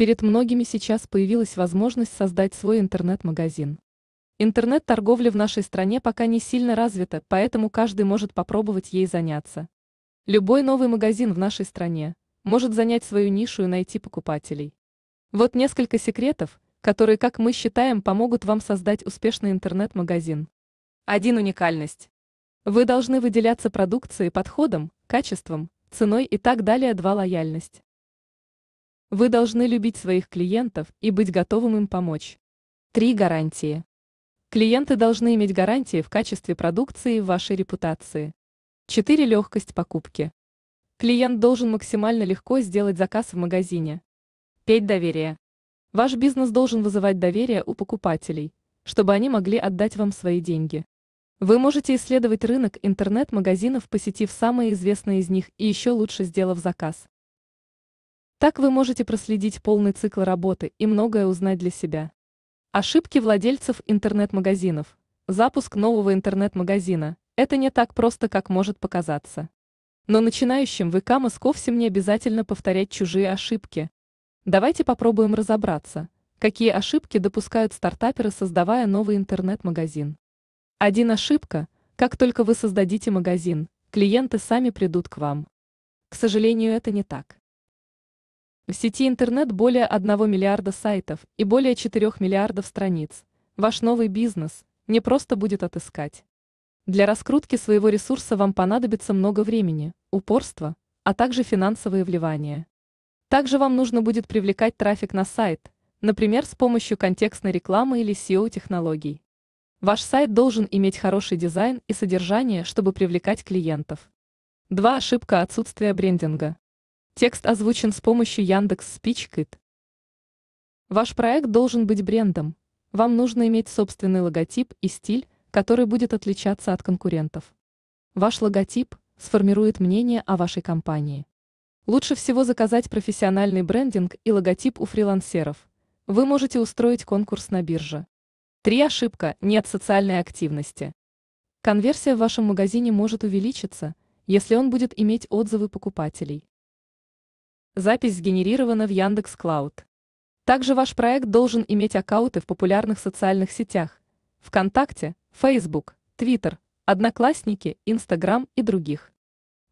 Перед многими сейчас появилась возможность создать свой интернет-магазин. Интернет-торговля в нашей стране пока не сильно развита, поэтому каждый может попробовать ей заняться. Любой новый магазин в нашей стране может занять свою нишу и найти покупателей. Вот несколько секретов, которые, как мы считаем, помогут вам создать успешный интернет-магазин. Один Уникальность. Вы должны выделяться продукцией, подходом, качеством, ценой и так далее. Два Лояльность. Вы должны любить своих клиентов и быть готовым им помочь. Три Гарантии. Клиенты должны иметь гарантии в качестве продукции и вашей репутации. Четыре Легкость покупки. Клиент должен максимально легко сделать заказ в магазине. Пять Доверие. Ваш бизнес должен вызывать доверие у покупателей, чтобы они могли отдать вам свои деньги. Вы можете исследовать рынок интернет-магазинов, посетив самые известные из них и еще лучше сделав заказ. Так вы можете проследить полный цикл работы и многое узнать для себя. Ошибки владельцев интернет-магазинов. Запуск нового интернет-магазина – это не так просто, как может показаться. Но начинающим ВК Московсе не обязательно повторять чужие ошибки. Давайте попробуем разобраться, какие ошибки допускают стартаперы, создавая новый интернет-магазин. Один ошибка – как только вы создадите магазин, клиенты сами придут к вам. К сожалению, это не так. В сети интернет более 1 миллиарда сайтов и более 4 миллиардов страниц. Ваш новый бизнес не просто будет отыскать. Для раскрутки своего ресурса вам понадобится много времени, упорства, а также финансовые вливания. Также вам нужно будет привлекать трафик на сайт, например, с помощью контекстной рекламы или SEO-технологий. Ваш сайт должен иметь хороший дизайн и содержание, чтобы привлекать клиентов. Два ошибка отсутствия брендинга. Текст озвучен с помощью Яндекс SpeechKit. Ваш проект должен быть брендом. Вам нужно иметь собственный логотип и стиль, который будет отличаться от конкурентов. Ваш логотип сформирует мнение о вашей компании. Лучше всего заказать профессиональный брендинг и логотип у фрилансеров. Вы можете устроить конкурс на бирже. Три ошибка – нет социальной активности. Конверсия в вашем магазине может увеличиться, если он будет иметь отзывы покупателей. Запись сгенерирована в Яндекс Клауд. Также ваш проект должен иметь аккаунты в популярных социальных сетях – ВКонтакте, Facebook, Twitter, Одноклассники, Instagram и других.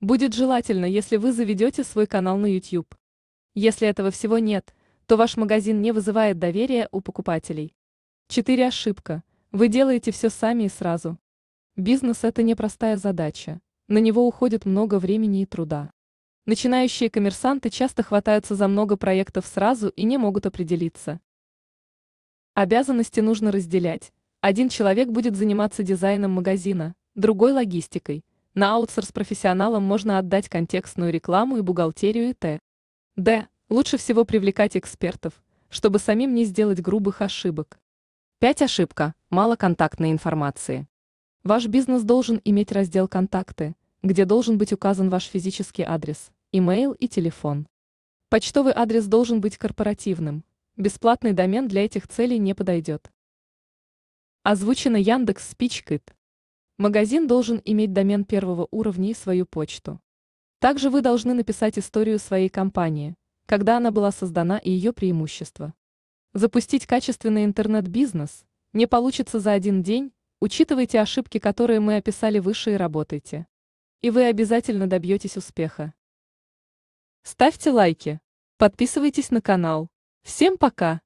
Будет желательно, если вы заведете свой канал на YouTube. Если этого всего нет, то ваш магазин не вызывает доверия у покупателей. 4 ошибка. Вы делаете все сами и сразу. Бизнес – это непростая задача. На него уходит много времени и труда. Начинающие коммерсанты часто хватаются за много проектов сразу и не могут определиться. Обязанности нужно разделять. Один человек будет заниматься дизайном магазина, другой – логистикой. На аутсорс профессионалам можно отдать контекстную рекламу и бухгалтерию и т. Д. Лучше всего привлекать экспертов, чтобы самим не сделать грубых ошибок. 5. Ошибка. Мало контактной информации. Ваш бизнес должен иметь раздел «Контакты», где должен быть указан ваш физический адрес, имейл и телефон. Почтовый адрес должен быть корпоративным. Бесплатный домен для этих целей не подойдет. Озвучено Яндекс SpeechKit. Магазин должен иметь домен первого уровня и свою почту. Также вы должны написать историю своей компании, когда она была создана и ее преимущества. Запустить качественный интернет-бизнес не получится за один день, учитывайте ошибки, которые мы описали выше и работайте. И вы обязательно добьетесь успеха. Ставьте лайки. Подписывайтесь на канал. Всем пока!